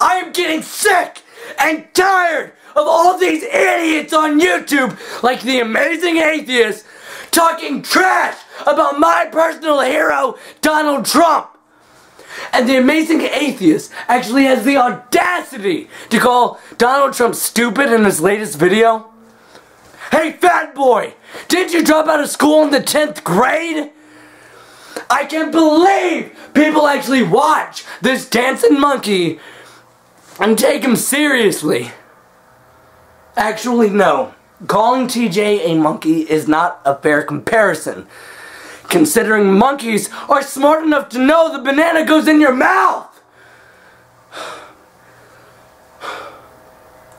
I am getting sick and tired of all these idiots on YouTube like the amazing atheist talking trash about my personal hero, Donald Trump. And the amazing atheist actually has the audacity to call Donald Trump stupid in his latest video. Hey, fat boy, didn't you drop out of school in the 10th grade? I can't believe people actually watch this dancing monkey and take him seriously. Actually, no. Calling TJ a monkey is not a fair comparison, considering monkeys are smart enough to know the banana goes in your mouth.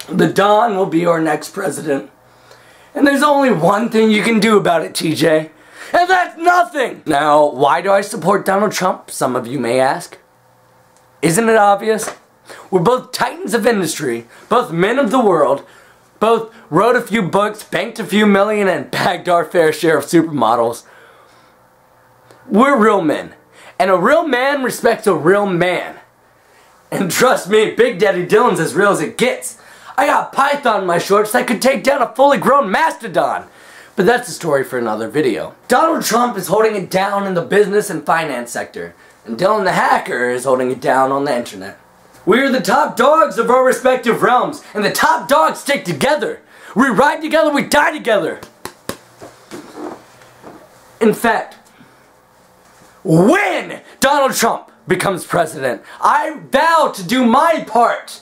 The Don will be our next president. And there's only one thing you can do about it, TJ. And that's nothing! Now, why do I support Donald Trump, some of you may ask? Isn't it obvious? We're both titans of industry, both men of the world, both wrote a few books, banked a few million, and bagged our fair share of supermodels. We're real men. And a real man respects a real man. And trust me, Big Daddy Dillon's as real as it gets. I got Python in my shorts that could take down a fully grown mastodon. But that's a story for another video. Donald Trump is holding it down in the business and finance sector. And Dylan the hacker is holding it down on the internet. We're the top dogs of our respective realms, and the top dogs stick together. We ride together, we die together. In fact, when Donald Trump becomes president, I vow to do my part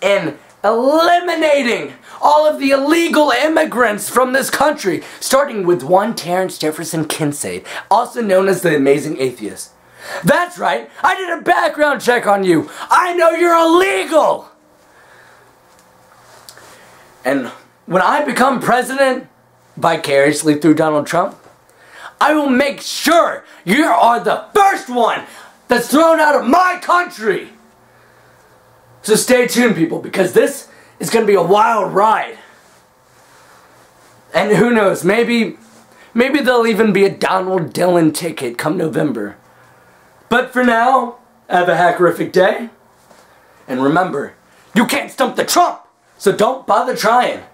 in eliminating all of the illegal immigrants from this country, starting with one Terrence Jefferson Kincaid, also known as the Amazing Atheist. That's right, I did a background check on you. I know you're illegal. And when I become president, vicariously through Donald Trump, I will make sure you are the first one that's thrown out of my country. So stay tuned, people, because this is going to be a wild ride. And who knows, maybe, maybe there'll even be a Donald Dillon ticket come November. But for now, have a hackerific day. And remember, you can't stump the Trump, so don't bother trying.